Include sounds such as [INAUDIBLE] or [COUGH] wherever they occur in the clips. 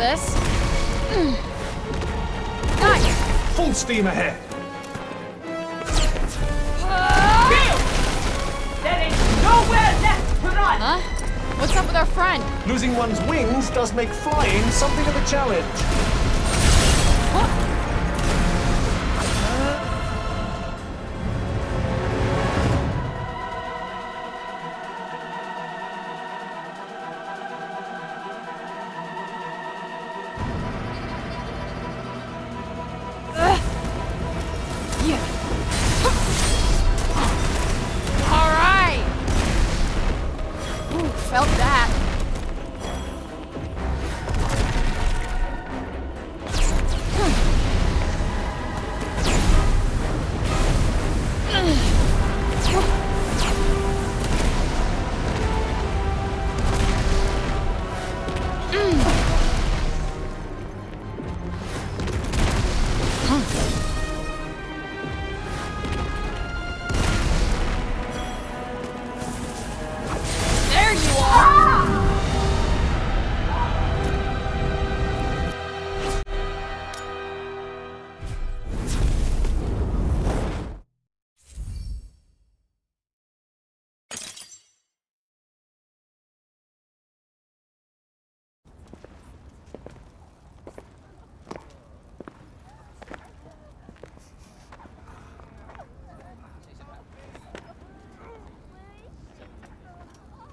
this? Mm. Nice. Full steam ahead. There is nowhere left to run! Huh? What's up with our friend? Losing one's wings does make flying something of a challenge.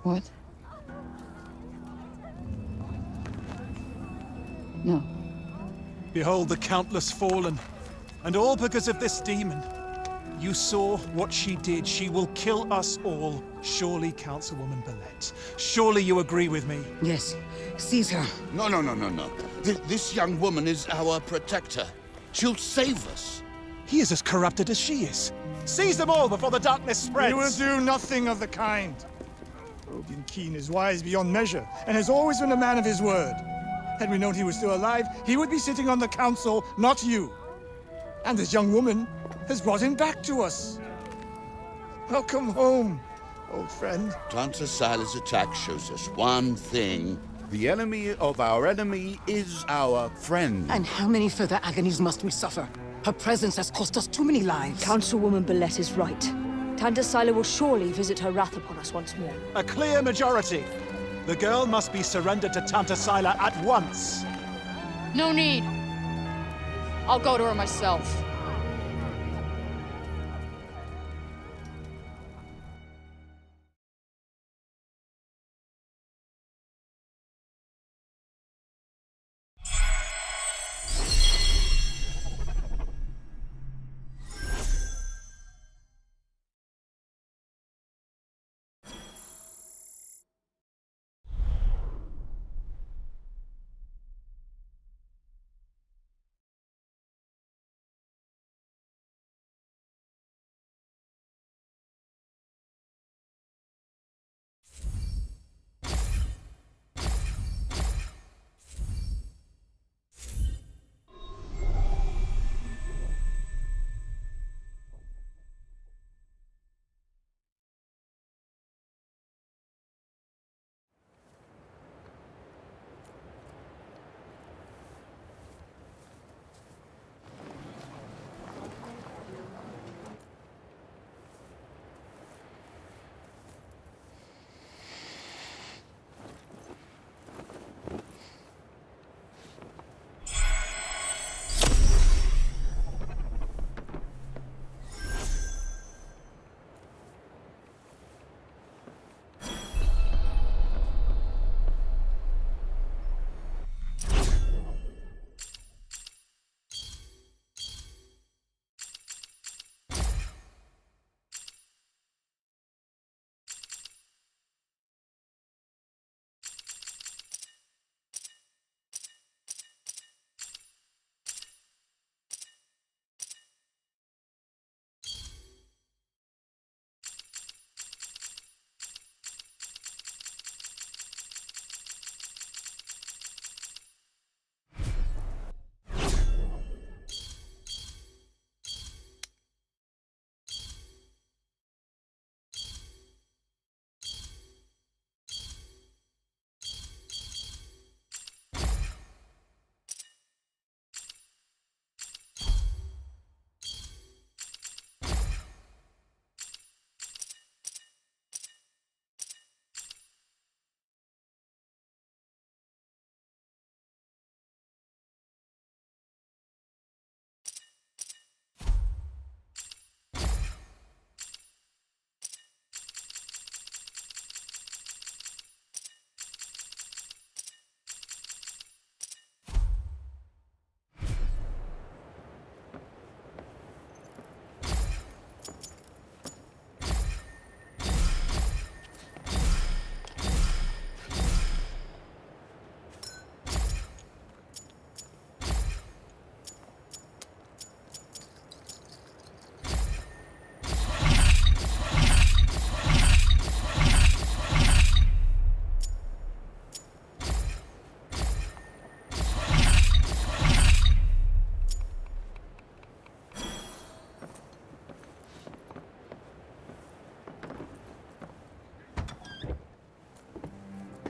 What? No. Behold the countless fallen, and all because of this demon. You saw what she did. She will kill us all. Surely, Councilwoman Bellet. Surely you agree with me. Yes. Seize her. No, no, no, no, no. Th- this young woman is our protector. She'll save us. He is as corrupted as she is. Seize them all before the darkness spreads. We will do nothing of the kind. Robian Keen is wise beyond measure, and has always been a man of his word. Had we known he was still alive, he would be sitting on the council, not you. And this young woman has brought him back to us. Oh, Welcome home, old friend. Tanta Sila's attack shows us one thing. The enemy of our enemy is our friend. And how many further agonies must we suffer? Her presence has cost us too many lives. Councilwoman Bellet is right. Tanta Sila will surely visit her wrath upon us once more. A clear majority. The girl must be surrendered to Tanta Sila at once. No need. I'll go to her myself.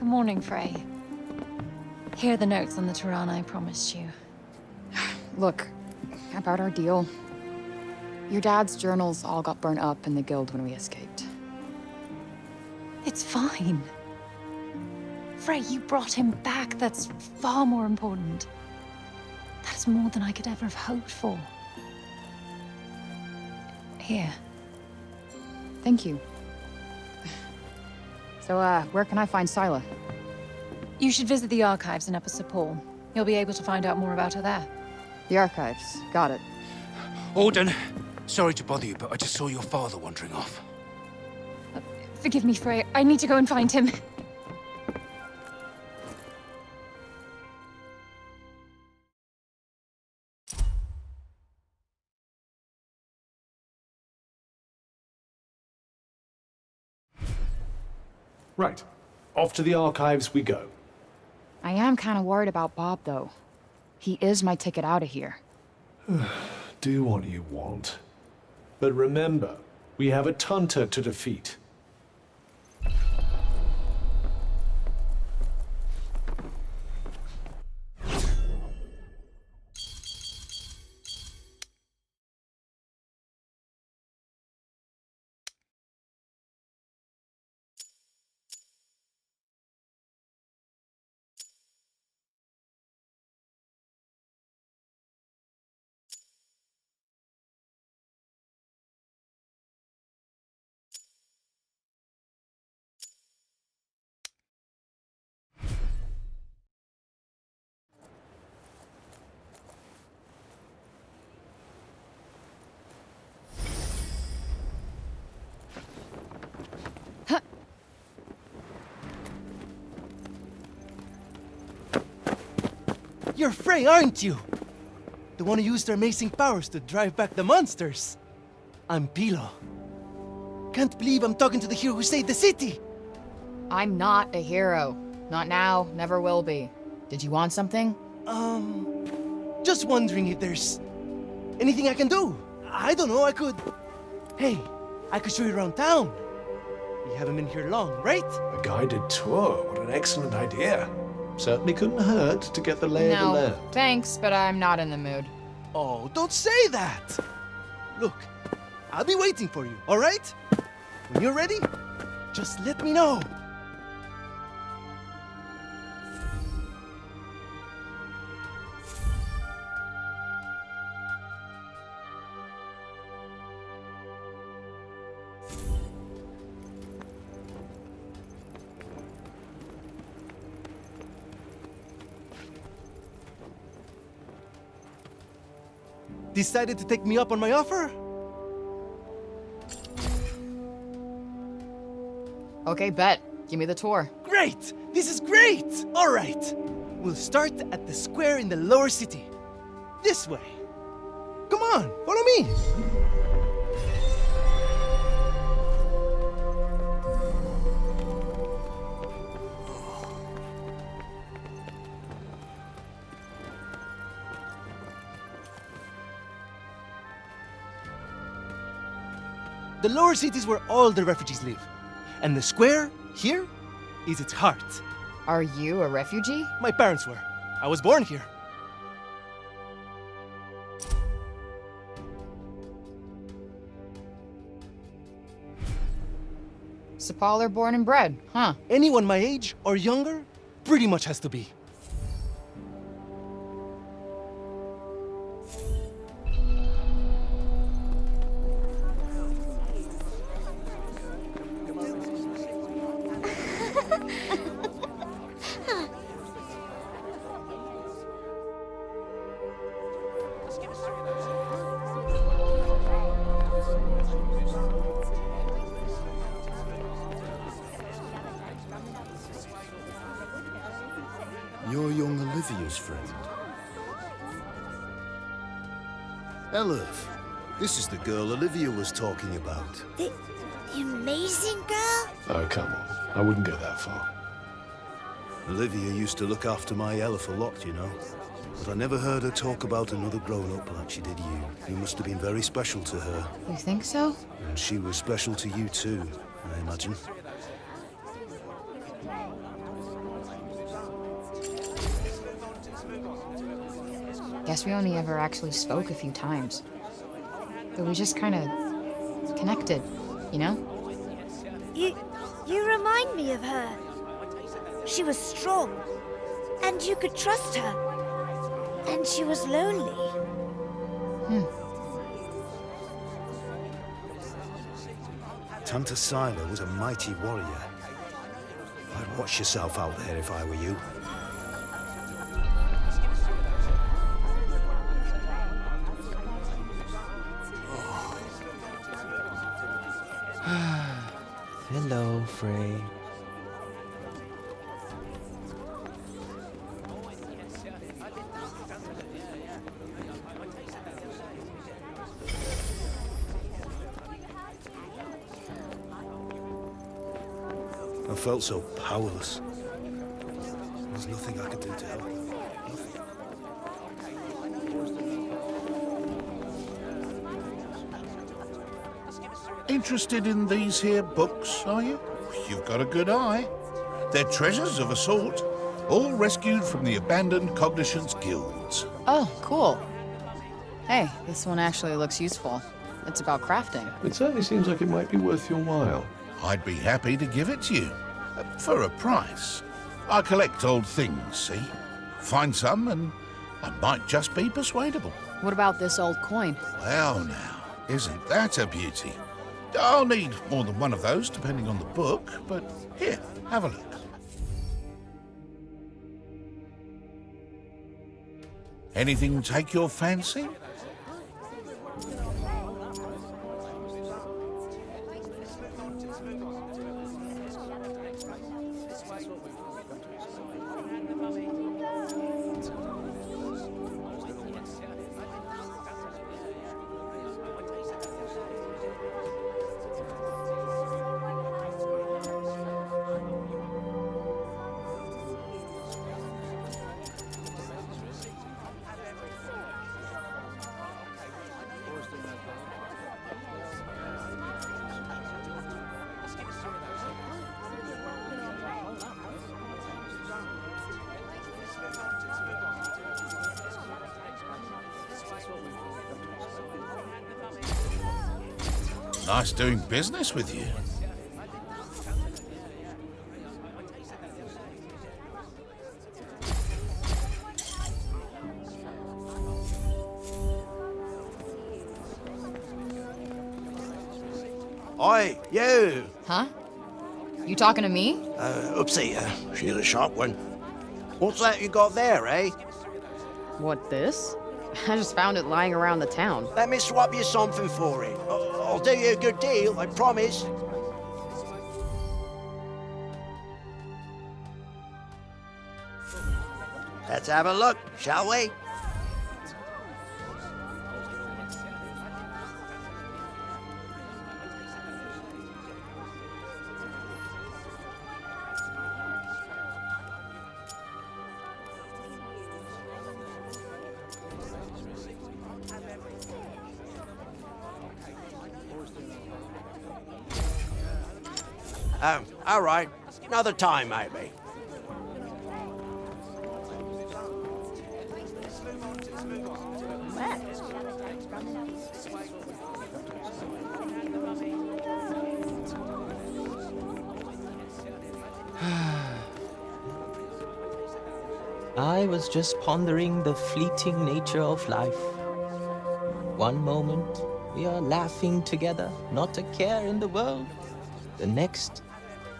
Morning, Frey. Here are the notes on the Tirana I promised you. [SIGHS] Look, about our deal. Your dad's journals all got burnt up in the guild when we escaped. It's fine. Frey, you brought him back. That's far more important. That is more than I could ever have hoped for. Here. Thank you. So, uh, where can I find Sila? You should visit the archives in Upper Cipal. You'll be able to find out more about her there. The archives. Got it. Auden, sorry to bother you, but I just saw your father wandering off. Forgive me, Frey. I need to go and find him. [LAUGHS] Right. Off to the archives we go. I am kind of worried about Bob, though. He is my ticket out of here. [SIGHS] Do what you want. But remember, we have a Tanta to defeat. You're Frey, aren't you? The one who used her amazing powers to drive back the monsters. I'm Pilo. Can't believe I'm talking to the hero who saved the city. I'm not a hero. Not now, never will be. Did you want something? Um, just wondering if there's anything I can do. I don't know, I could... Hey, I could show you around town. You haven't been here long, right? A guided tour. What an excellent idea. Certainly couldn't hurt to get the lay of the No, land. thanks, but I'm not in the mood. Oh, don't say that! Look, I'll be waiting for you, alright? When you're ready, just let me know. Decided to take me up on my offer? Okay, bet. Give me the tour. Great! This is great! All right. We'll start at the square in the lower city. This way. Come on, follow me. The lower city is where all the refugees live. And the square, here, is its heart. Are you a refugee? My parents were. I was born here. Sepaler born and bred, huh? Anyone my age or younger pretty much has to be. Elif, this is the girl Olivia was talking about. The, the amazing girl? Oh, come on. I wouldn't go that far. Olivia used to look after my Elif a lot, you know. But I never heard her talk about another grown-up like she did you. You must have been very special to her. You think so? And she was special to you too, I imagine. Guess we only ever actually spoke a few times. But we just kind of connected, you know? You, you remind me of her. She was strong, and you could trust her. And she was lonely. Hmm. Tanta Sila was a mighty warrior. I'd watch yourself out there if I were you. I felt so powerless. There's nothing I could do to help. Nothing. Interested in these here books, are you? You've got a good eye. They're treasures of a sort, all rescued from the abandoned Cognitions guilds. Oh, cool. Hey, this one actually looks useful. It's about crafting. It certainly seems like it might be worth your while. I'd be happy to give it to you. uh, For a price. I collect old things, see? Find some and I might just be persuadable. What about this old coin? Well now, isn't that a beauty? I'll need more than one of those, depending on the book, but here, have a look. Anything take your fancy? Doing business with you. Oi, you! Huh? You talking to me? Uh, Upseater, she's a sharp one. What's that you got there, eh? What, this? [LAUGHS] I just found it lying around the town. Let me swap you something for it. I- I'll do you a good deal, I promise. Let's have a look, shall we? All right. Another time, maybe. [SIGHS] I was just pondering the fleeting nature of life. One moment, we are laughing together, not a care in the world. The next,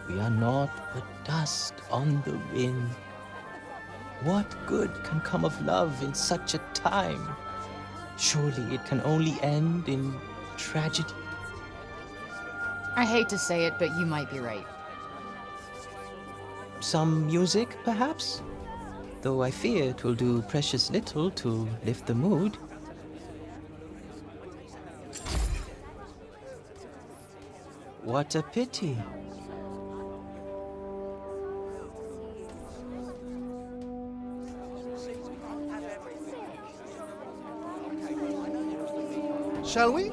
we are naught but dust on the wind. What good can come of love in such a time? Surely it can only end in tragedy. I hate to say it, but you might be right. Some music, perhaps? Though I fear it will do precious little to lift the mood. What a pity. Shall we?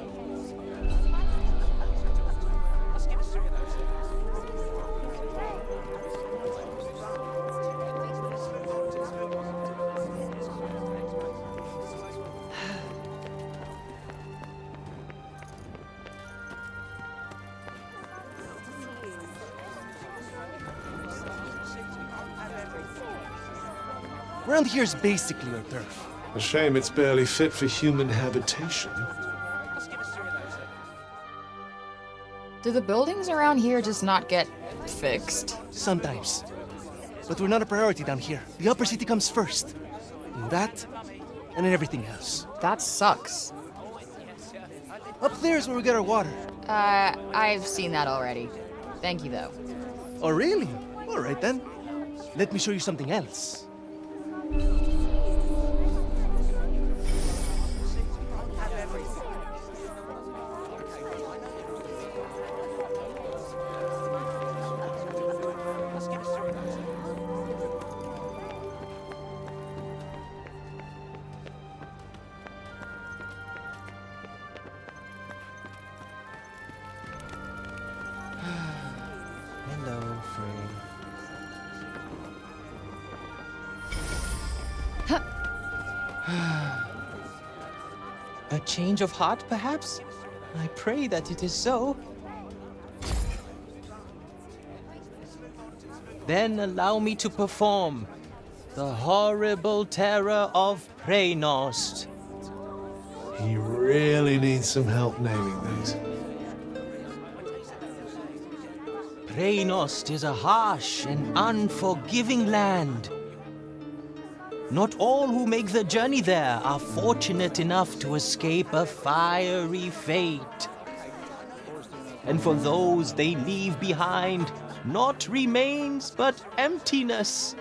Around here's basically a turf. A shame it's barely fit for human habitation. Do the buildings around here just not get fixed? Sometimes. But we're not a priority down here. The upper city comes first. And that, and then everything else. That sucks. Up there is where we get our water. Uh, I've seen that already. Thank you, though. Oh, really? All right then. Let me show you something else. Change of heart, perhaps? I pray that it is so. Then allow me to perform the horrible terror of Praenost. He really needs some help naming these. Praenost is a harsh and unforgiving land. Not all who make the journey there are fortunate enough to escape a fiery fate. And for those they leave behind, not remains but emptiness.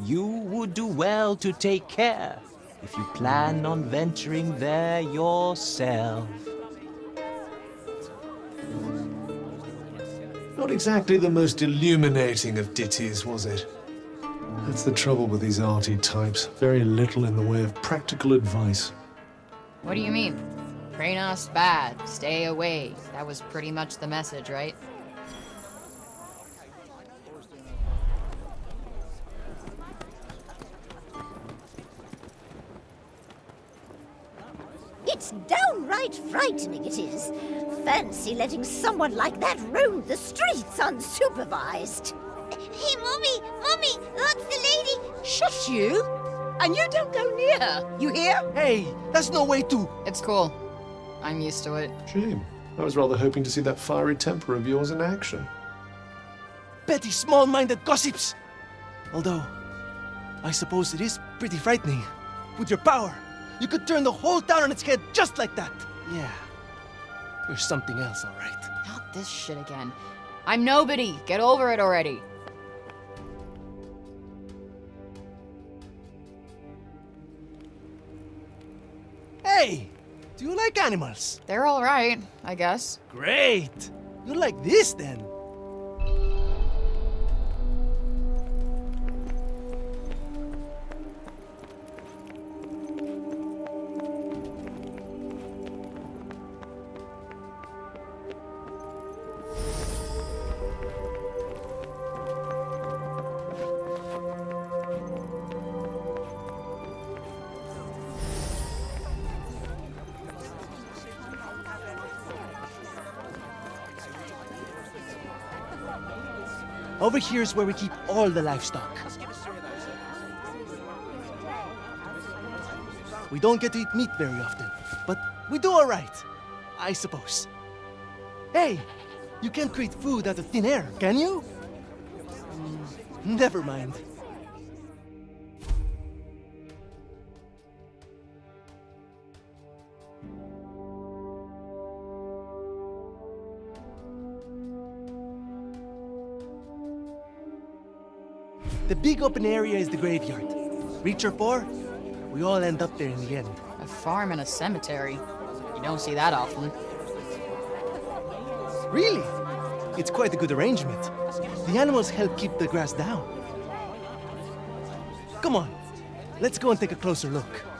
You would do well to take care if you plan on venturing there yourself. Not exactly the most illuminating of ditties, was it? That's the trouble with these arty types. Very little in the way of practical advice. What do you mean? Praenost bad, stay away. That was pretty much the message, right? It's downright frightening, it is. Fancy letting someone like that roam the streets unsupervised. Hey, Mommy! Mommy! Look, the lady! Shush you! And you don't go near her, you hear? Hey, that's no way to. It's cool. I'm used to it. Shame. I was rather hoping to see that fiery temper of yours in action. Petty, small minded gossips! Although, I suppose it is pretty frightening. With your power, you could turn the whole town on its head just like that. Yeah. You're something else, all right. Not this shit again. I'm nobody. Get over it already. Hey! Do you like animals? They're all right, I guess. Great! You like this then? Over here is where we keep all the livestock. We don't get to eat meat very often, but we do all right, I suppose. Hey, you can't create food out of thin air, can you? Mm, never mind. Big open area is the graveyard. Rich or poor, we all end up there in the end. A farm and a cemetery. You don't see that often. Really? It's quite a good arrangement. The animals help keep the grass down. Come on, let's go and take a closer look.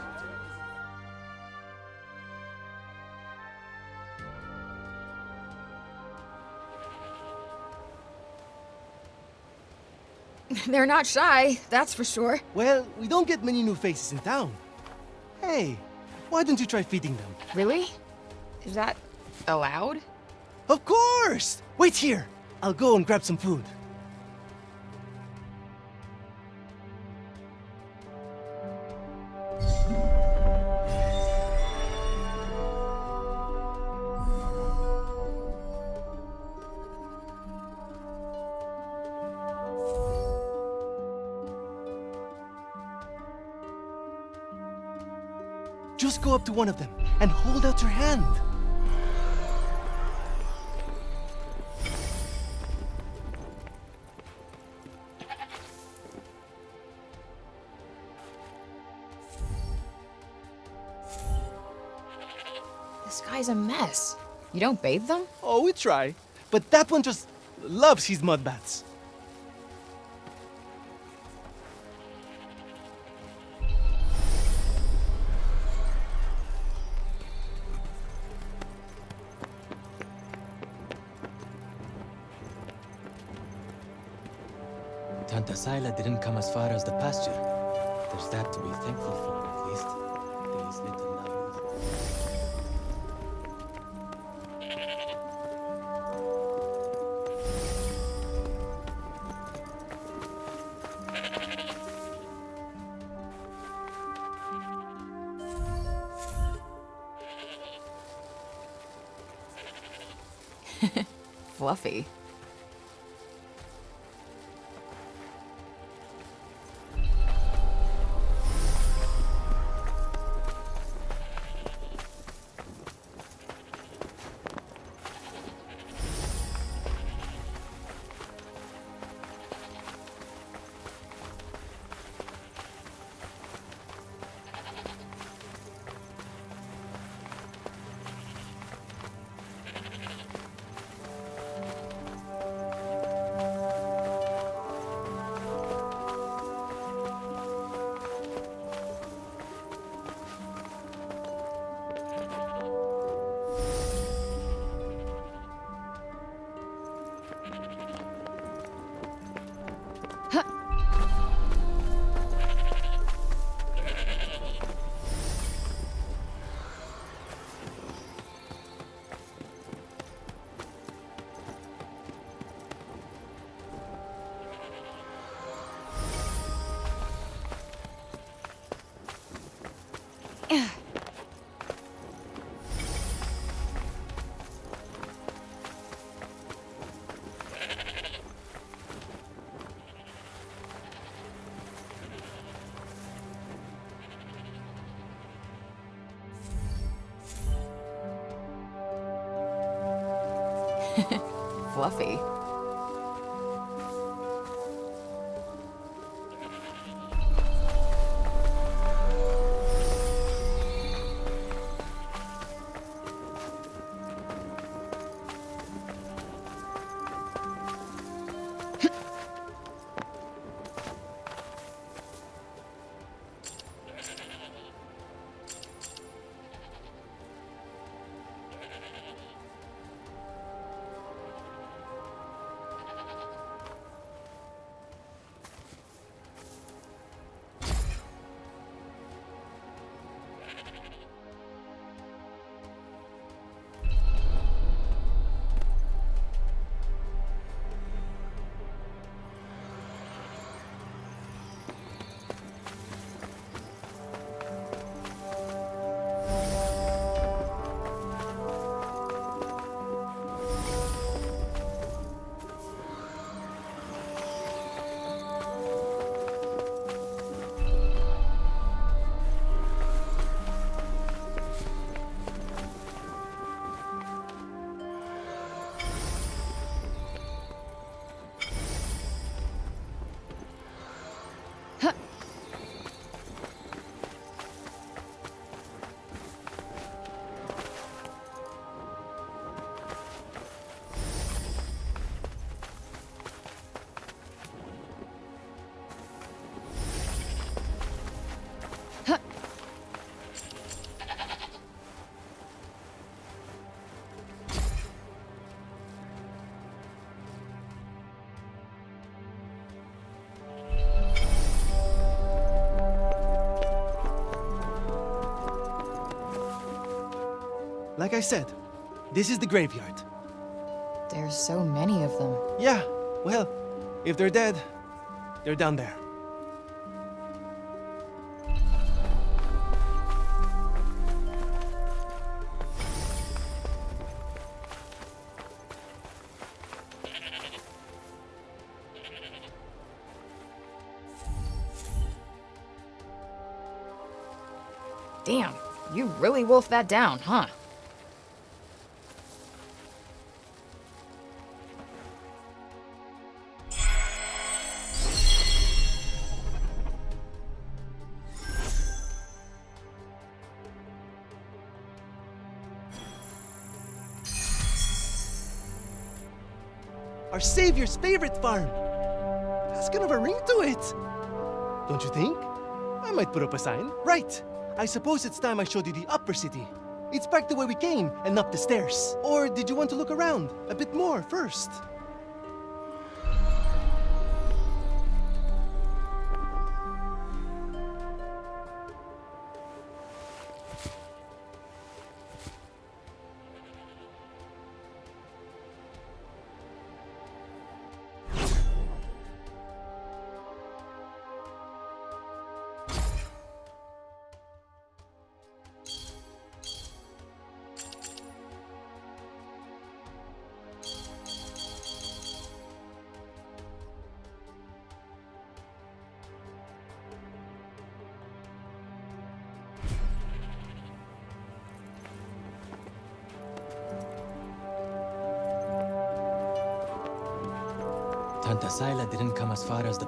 They're not shy, that's for sure. Well, we don't get many new faces in town. Hey, why don't you try feeding them? Really? Is that allowed? Of course! Wait here! I'll go and grab some food. Up to one of them and hold out your hand. This guy's a mess. You don't bathe them? Oh, we try. But that one just loves his mud baths. Fluffy. Like I said, this is the graveyard. There's so many of them. Yeah, well, if they're dead, they're down there. Damn, You really wolfed that down, huh? Our savior's favorite farm. That's kind of a ring to it. Don't you think? I might put up a sign. Right. I suppose it's time I showed you the upper city. It's back the way we came and up the stairs. Or did you want to look around a bit more first?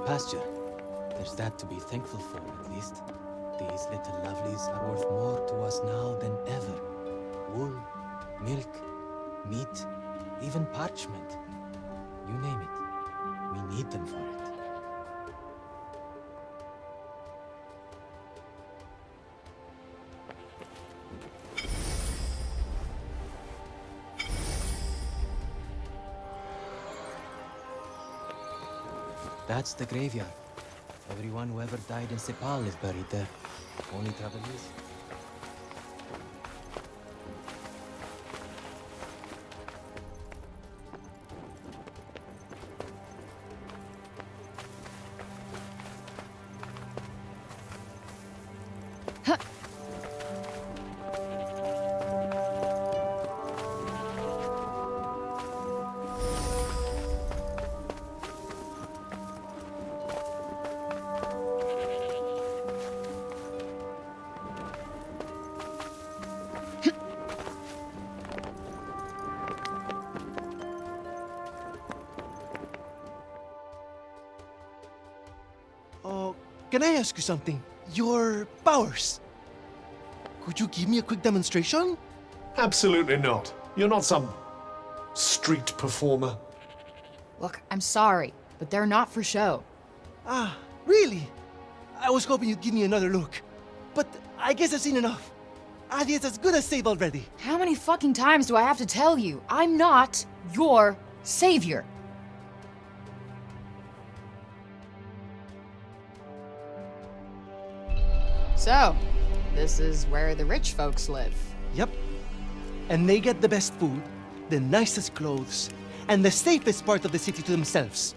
Pasture. There's that to be thankful for, at least. These little lovelies are worth more to us now than ever. Wool, milk, meat, even parchment. You name it. We need them for That's the graveyard. Everyone who ever died in Cipal is buried there. Only trouble is, Oh, can I ask you something? Your powers. Could you give me a quick demonstration? Absolutely not. You're not some street performer. Look, I'm sorry, but they're not for show. Ah, really? I was hoping you'd give me another look. But I guess I've seen enough. Athia's as good as saved already. How many fucking times do I have to tell you? I'm not your savior. So, this is where the rich folks live. Yep. And they get the best food, the nicest clothes, and the safest part of the city to themselves.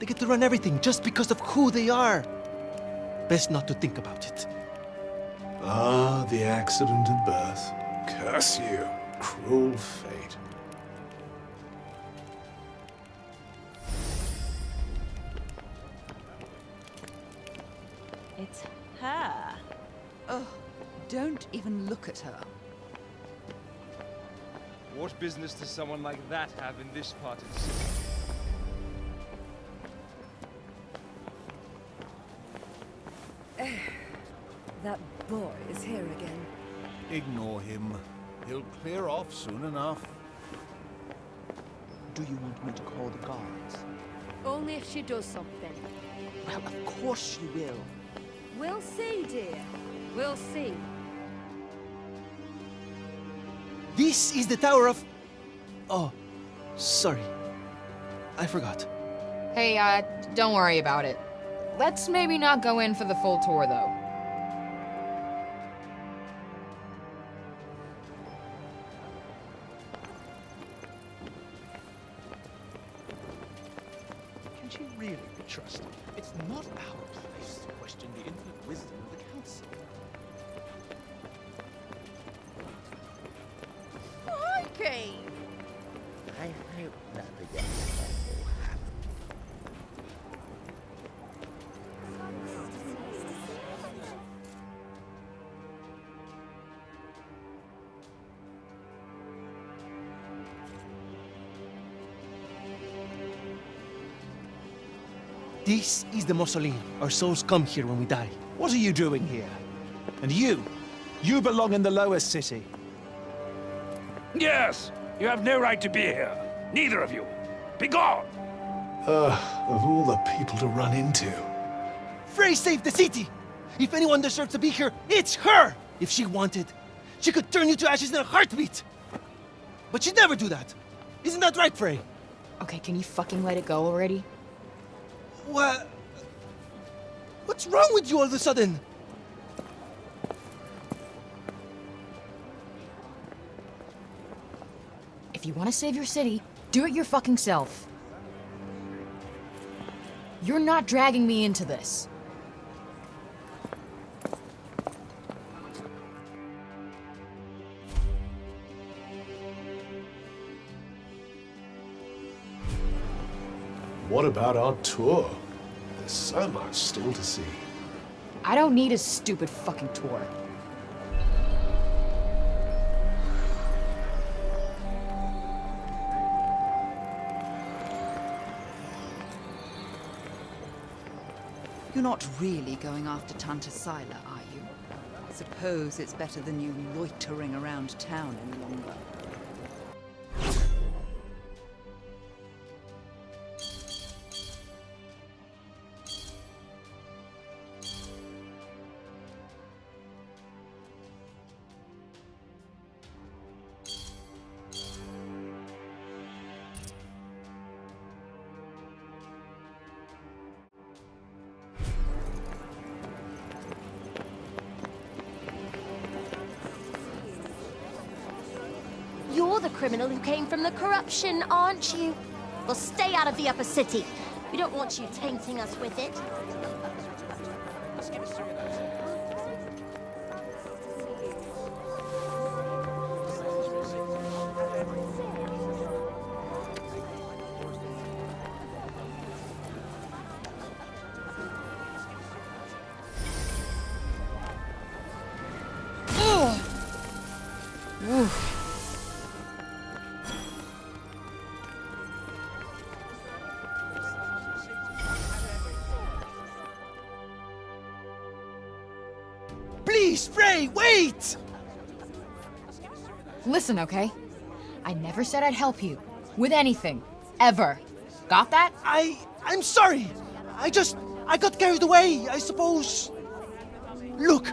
They get to run everything just because of who they are. Best not to think about it. Ah, the accident of birth. Curse you, cruel fate. Look at her. What business does someone like that have in this part of the city? [SIGHS] That boy is here again. Ignore him. He'll clear off soon enough. Do you want me to call the guards? Only if she does something. Well, of course she will. We'll see, dear. We'll see. This is the Tower of... Oh, sorry. I forgot. Hey, uh, don't worry about it. Let's maybe not go in for the full tour, though. Can she really be trusted? The mausoleum. Our souls come here when we die. What are you doing here? And you? You belong in the lower city. Yes, you have no right to be here. Neither of you. Be gone! Ugh, of all the people to run into. Frey saved the city! If anyone deserves to be here, it's her! If she wanted, she could turn you to ashes in a heartbeat! But she'd never do that. Isn't that right, Frey? Okay, can you fucking let it go already? What? What's wrong with you all of a sudden? If you want to save your city, do it your fucking self. You're not dragging me into this. What about our tour? There's so much still to see. I don't need a stupid fucking tour. You're not really going after Tanta Sila, are you? Suppose it's better than you loitering around town any longer. From the corruption, aren't you? Well, stay out of the upper city. We don't want you tainting us with it. Listen, okay? I never said I'd help you. With anything. Ever. Got that? I... I'm sorry. I just... I got carried away, I suppose. Look.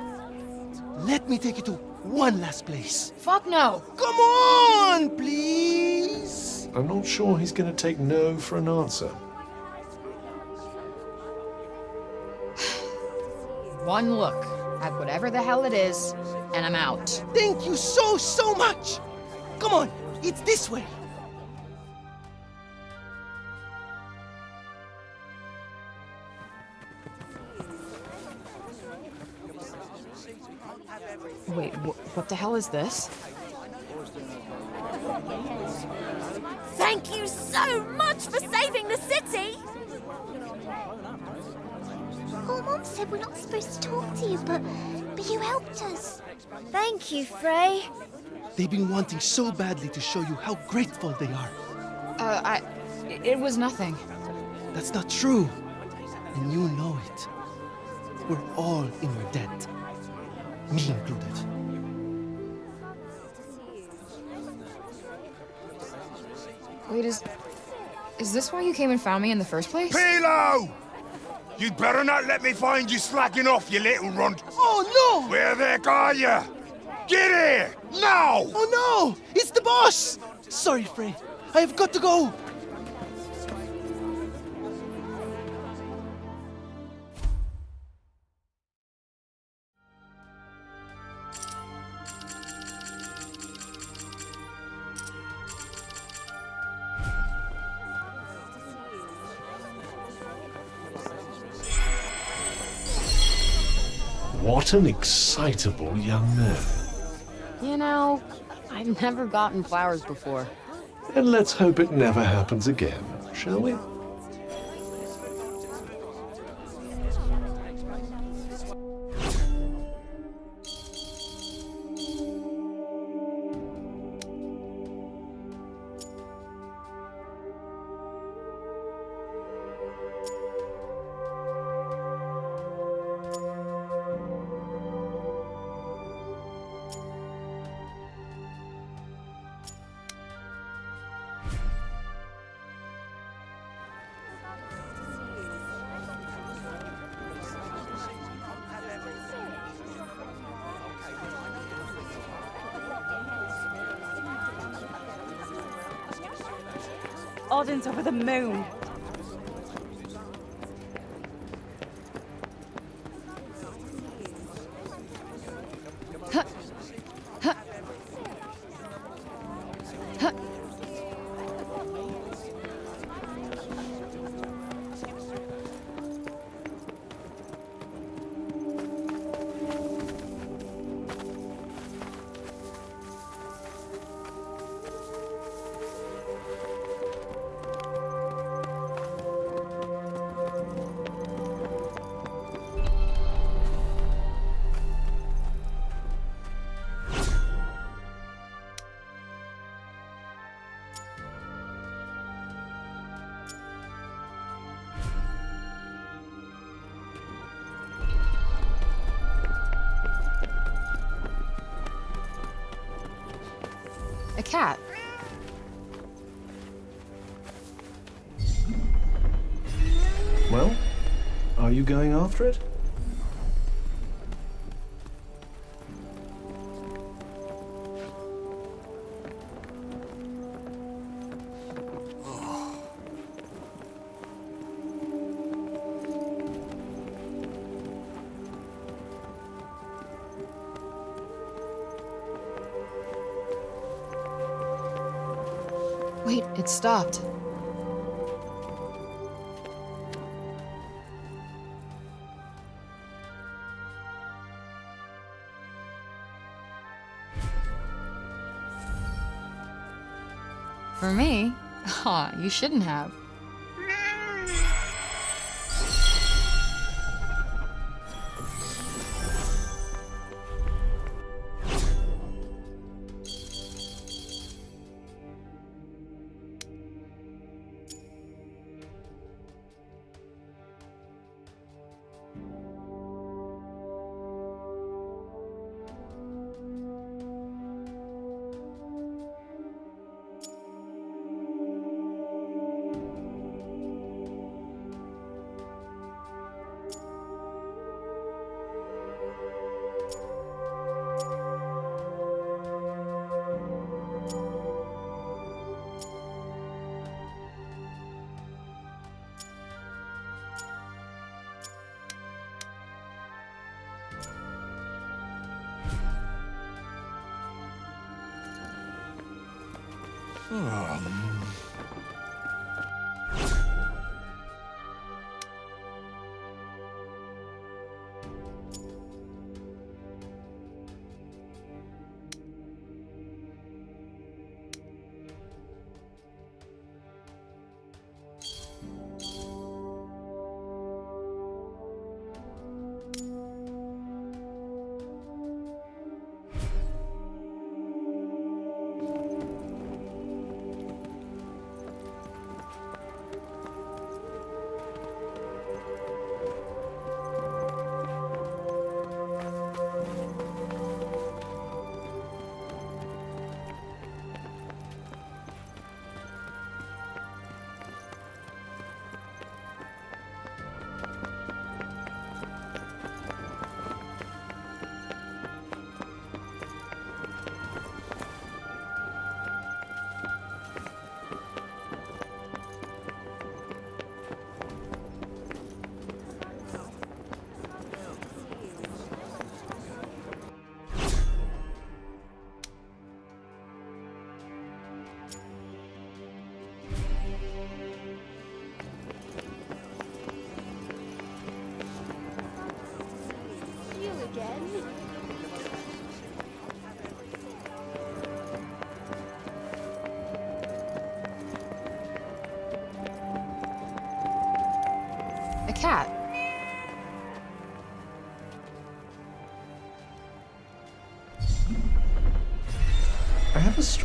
Let me take you to one last place. Fuck no. Come on, please. I'm not sure he's going to take no for an answer. One look at whatever the hell it is, and I'm out. Thank you so, so much. Come on, it's this way. Wait, wh what the hell is this? Thank you so much for saving the city! Mom said we're not supposed to talk to you, but, but you helped us. Thank you, Frey. They've been wanting so badly to show you how grateful they are. Uh, I... It was nothing. That's not true. And you know it. We're all in your debt. Me included. Wait, is... Is this why you came and found me in the first place? Pilo! You'd better not let me find you slacking off, you little runt. Oh, no! Where the heck are you? Get here! Now! Oh, no! It's the boss! Sorry, Frey. I have got to go. What an excitable young man. You know, I've never gotten flowers before. And let's hope it never happens again, shall we? The moon. Well, are you going after it? Wait, it stopped. You shouldn't have.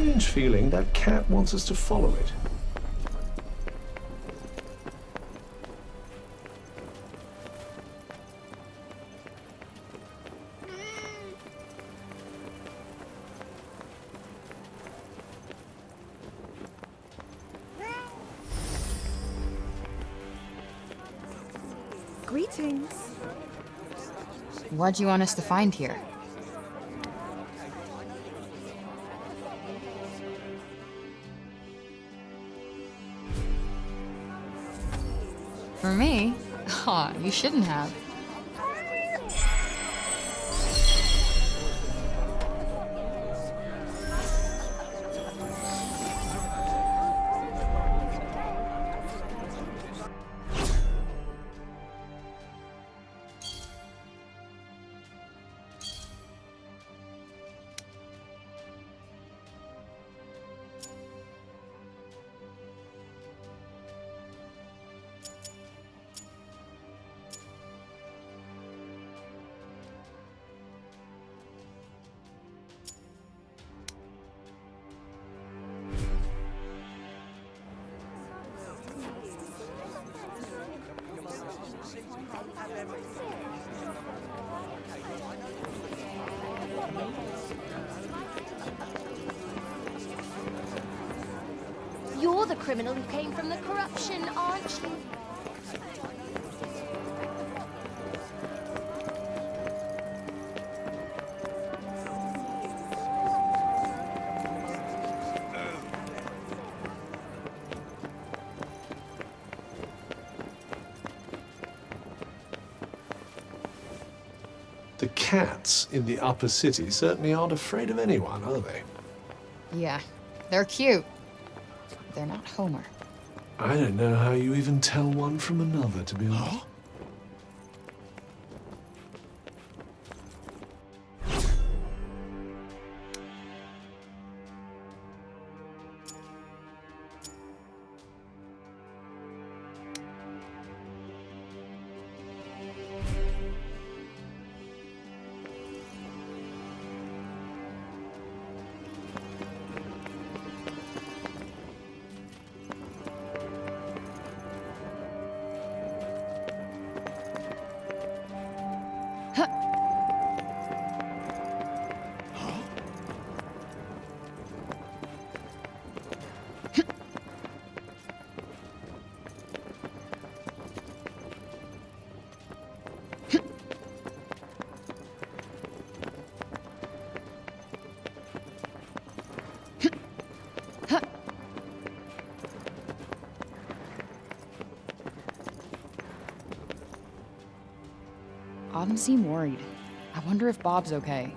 Strange feeling that cat wants us to follow it. Greetings. What do you want us to find here? For me. [LAUGHS] Aw, you shouldn't have. In the upper city certainly aren't afraid of anyone, are they? Yeah, they're cute. They're not Homer. I don't know how you even tell one from another, to be honest. Auden seemed worried. I wonder if Bob's okay.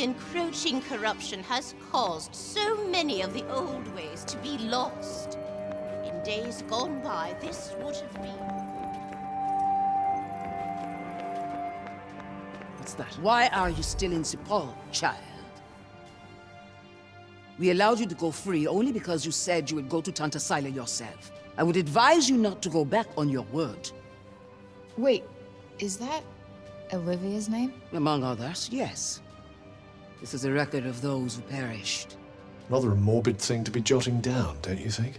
The encroaching corruption has caused so many of the old ways to be lost. In days gone by, this would have been. What's that? Why are you still in Cipal, child? We allowed you to go free only because you said you would go to Tanta Sila yourself. I would advise you not to go back on your word. Wait, is that Olivia's name? Among others, yes. This is a record of those who perished. Rather a morbid thing to be jotting down, don't you think?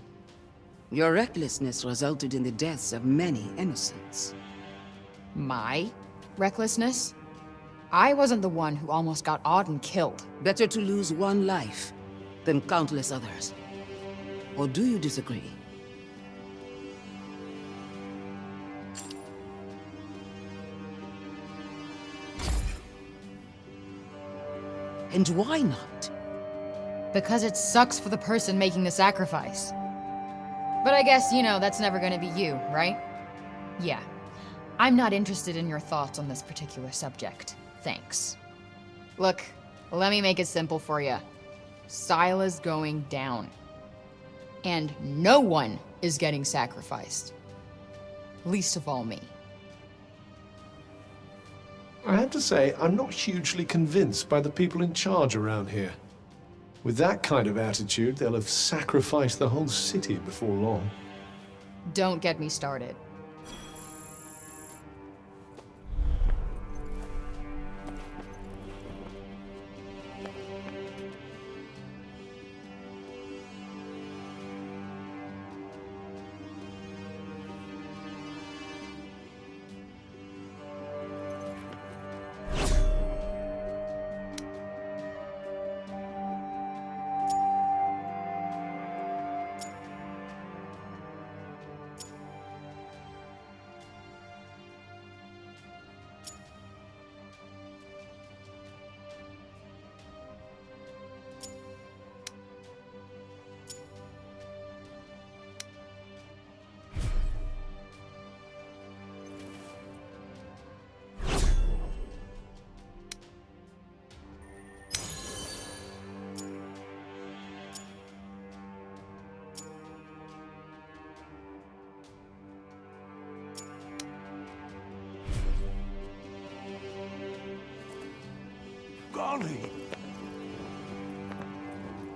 Your recklessness resulted in the deaths of many innocents. My recklessness? I wasn't the one who almost got Auden killed. Better to lose one life than countless others. Or do you disagree? And why not? Because it sucks for the person making the sacrifice. But I guess, you know, that's never gonna be you, right? Yeah. I'm not interested in your thoughts on this particular subject. Thanks. Look, let me make it simple for you. Sila's going down. And no one is getting sacrificed. Least of all me. I have to say, I'm not hugely convinced by the people in charge around here. With that kind of attitude, they'll have sacrificed the whole city before long. Don't get me started.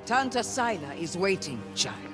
Tanta Sila is waiting, child.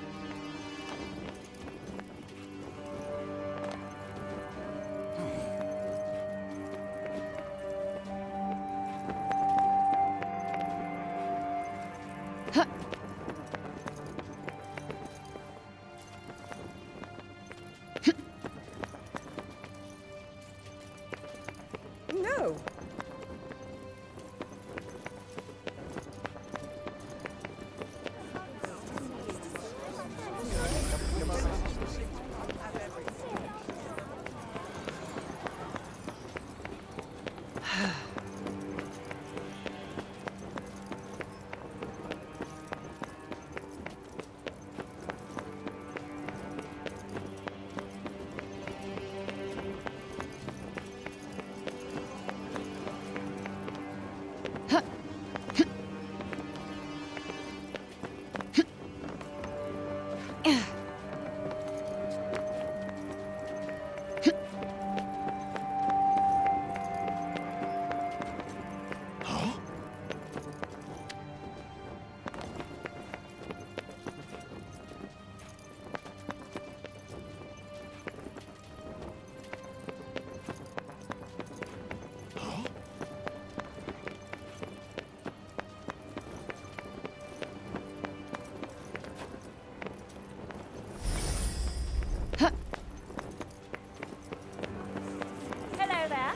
Hello there.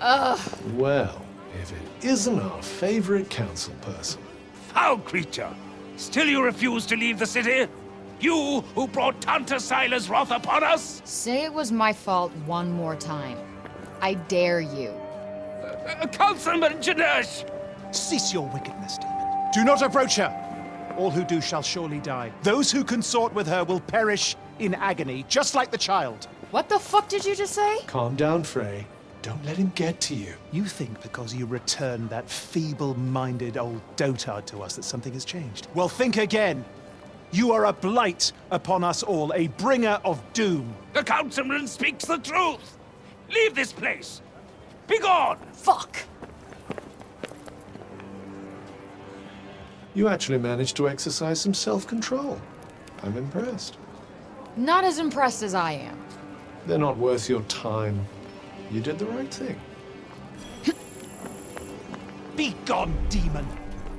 Ugh. Well, if it isn't our favorite council person. Foul creature! Still you refuse to leave the city? You who brought Tanta Sila's wrath upon us? Say it was my fault one more time. I dare you. Uh, Councilman Janesh! Cease your wickedness, demon. Do not approach her. All who do shall surely die. Those who consort with her will perish in agony, just like the child. What the fuck did you just say? Calm down, Frey. Don't let him get to you. You think because you returned that feeble-minded old dotard to us that something has changed? Well, think again. You are a blight upon us all, a bringer of doom. The councilman speaks the truth! Leave this place! Begone! Fuck! You actually managed to exercise some self-control. I'm impressed. Not as impressed as I am. They're not worth your time. You did the right thing. [LAUGHS] Be gone, demon!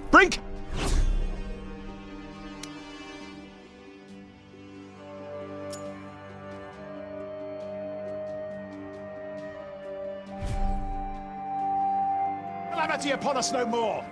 Brink! Calamity upon us no more!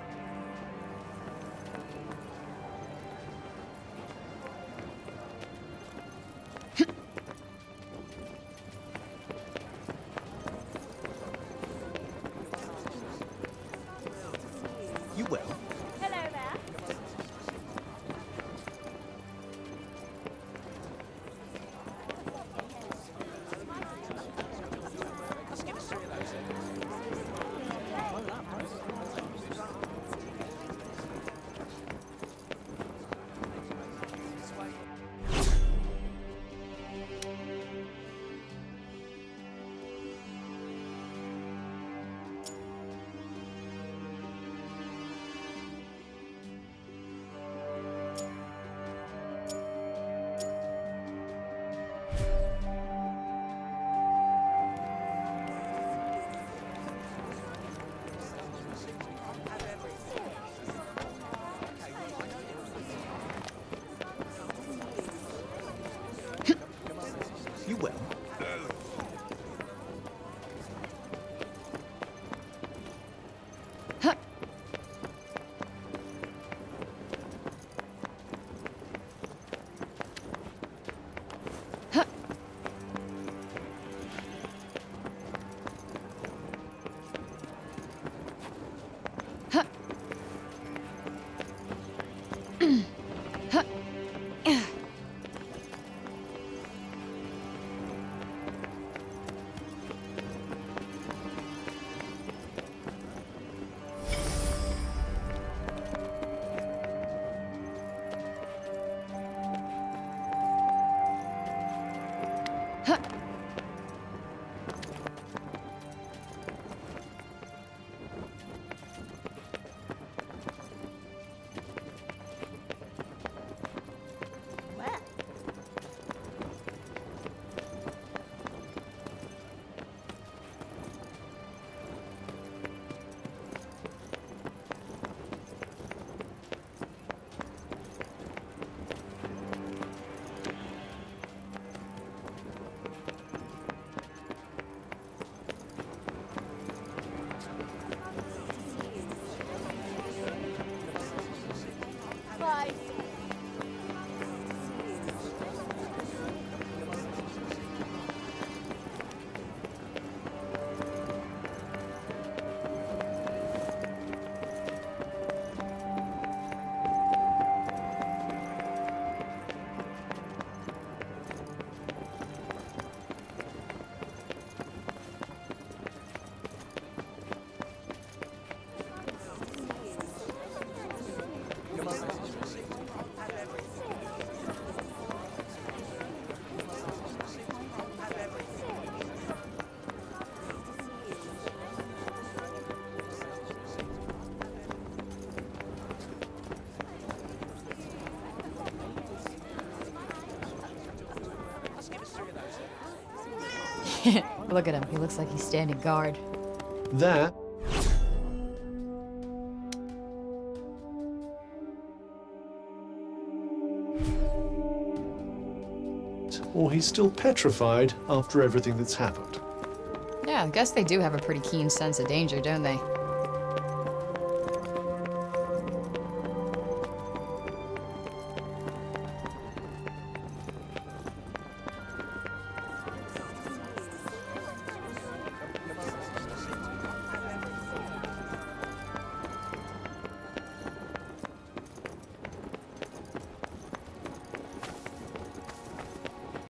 Look at him. He looks like he's standing guard. That or he's still petrified after everything that's happened. Yeah, I guess they do have a pretty keen sense of danger, don't they?